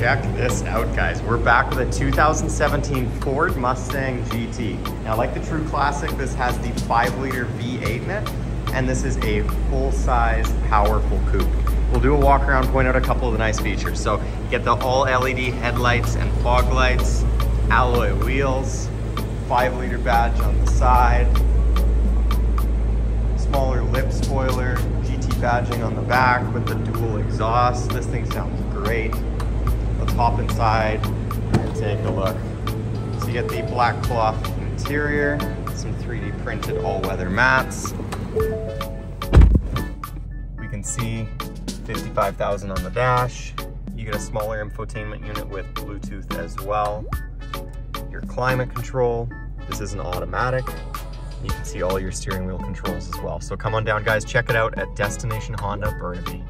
Check this out, guys. We're back with a 2017 Ford Mustang GT. Now, like the True Classic, this has the 5-liter V8 in it, and this is a full-size, powerful coupe. We'll do a walk around, point out a couple of the nice features. So, get the all-LED headlights and fog lights, alloy wheels, 5-liter badge on the side, smaller lip spoiler, GT badging on the back with the dual exhaust. This thing sounds great. Let's hop inside and take a look. So you get the black cloth interior, some 3D printed all-weather mats. We can see 55,000 on the dash. You get a smaller infotainment unit with Bluetooth as well. Your climate control. This is an automatic. You can see all your steering wheel controls as well. So come on down guys, check it out at Destination Honda Burnaby.